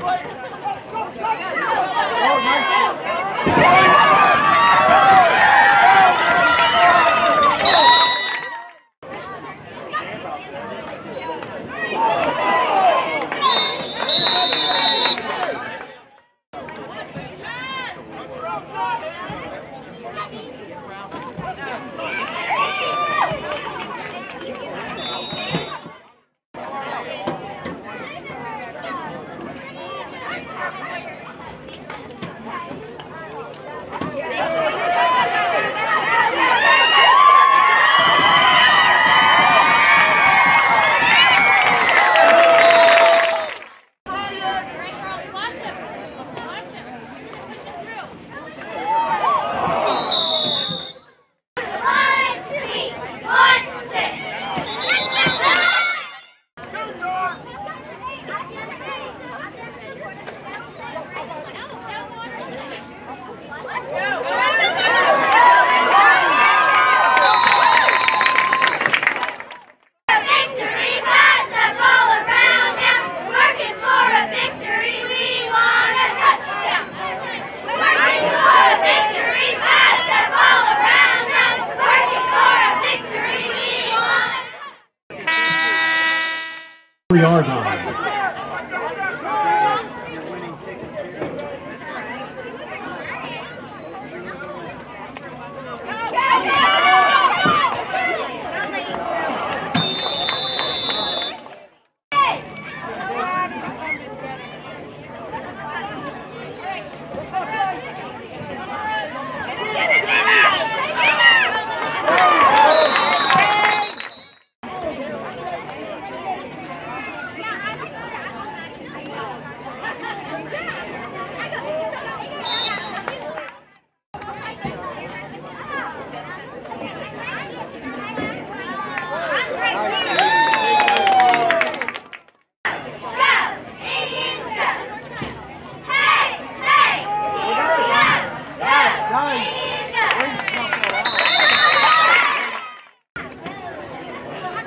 Victory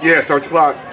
Yeah, start the clock.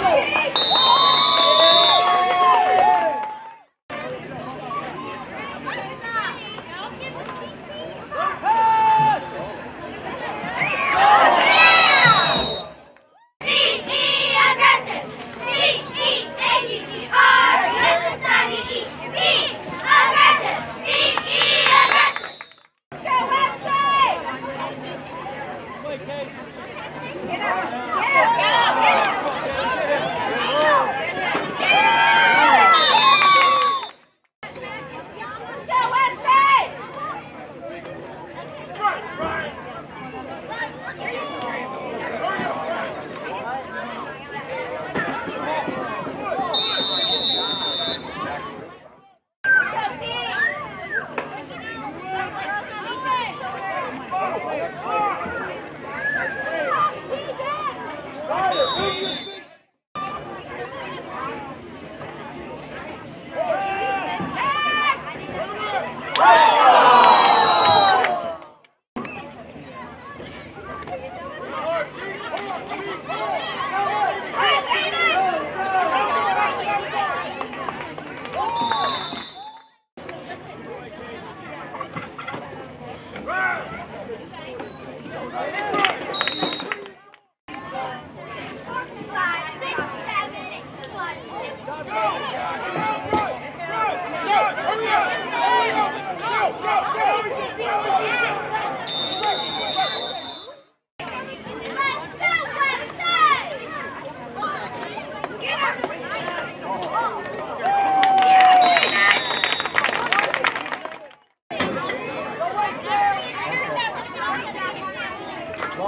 Bravo!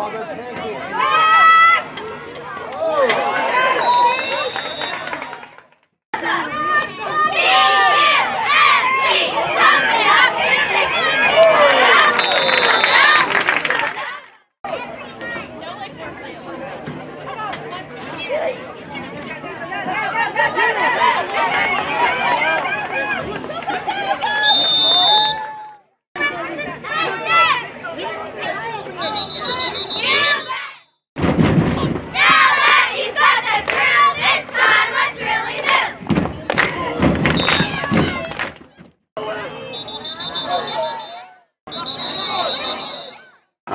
Oh,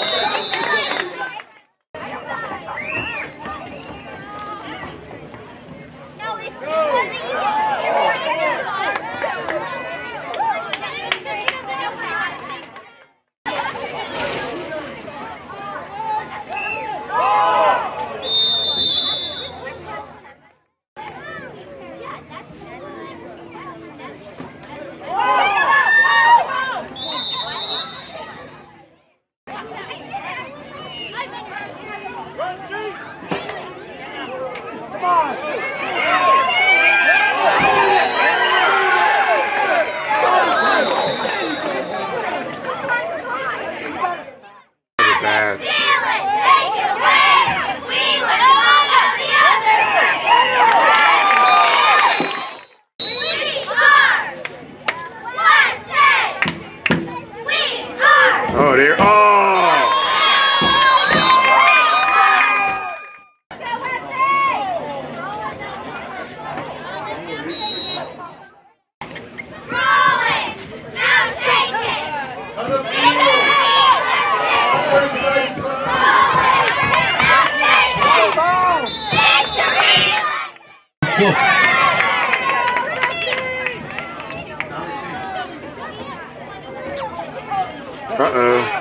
Yeah. Oh, there. Oh. Uh-oh. Uh-oh.